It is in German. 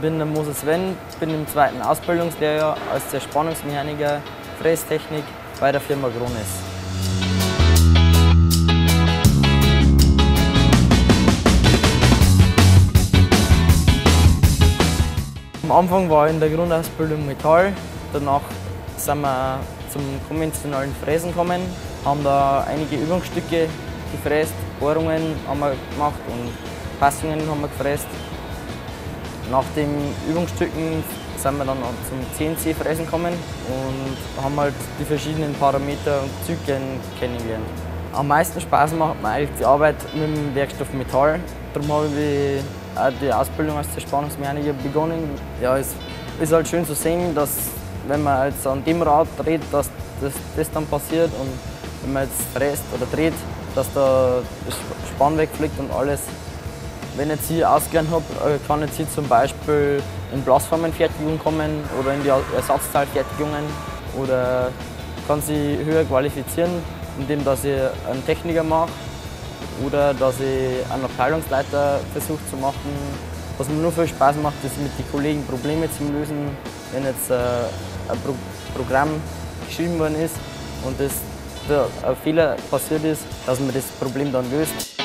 bin der Moses Sven, bin im zweiten Ausbildungslehrjahr als Zerspannungsmechaniker Frästechnik bei der Firma Grones. Am Anfang war ich in der Grundausbildung Metall, danach sind wir zum konventionellen Fräsen gekommen, haben da einige Übungsstücke gefräst, Bohrungen haben wir gemacht und Passungen haben wir gefräst. Nach den Übungsstücken sind wir dann zum CNC-Fräsen gekommen und haben halt die verschiedenen Parameter und Zyklen kennengelernt. Am meisten Spaß macht mir eigentlich die Arbeit mit dem Werkstoff Metall. Darum habe ich auch die Ausbildung als Zerspannungsmechaniker begonnen. Ja, es ist halt schön zu sehen, dass wenn man jetzt an dem Rad dreht, dass das, das dann passiert und wenn man jetzt fräst oder dreht, dass da das Spann wegfliegt und alles. Wenn ich sie ausgelernt habe, äh, kann ich sie zum Beispiel in Blasformenfertigung kommen oder in die Ersatzteilfertigungen oder kann sie höher qualifizieren, indem dass ich einen Techniker mache oder dass ich einen Abteilungsleiter versuche zu machen. Was mir nur viel Spaß macht, ist mit den Kollegen Probleme zu lösen. Wenn jetzt äh, ein Pro Programm geschrieben worden ist und das, Fehler passiert ist, dass man das Problem dann löst.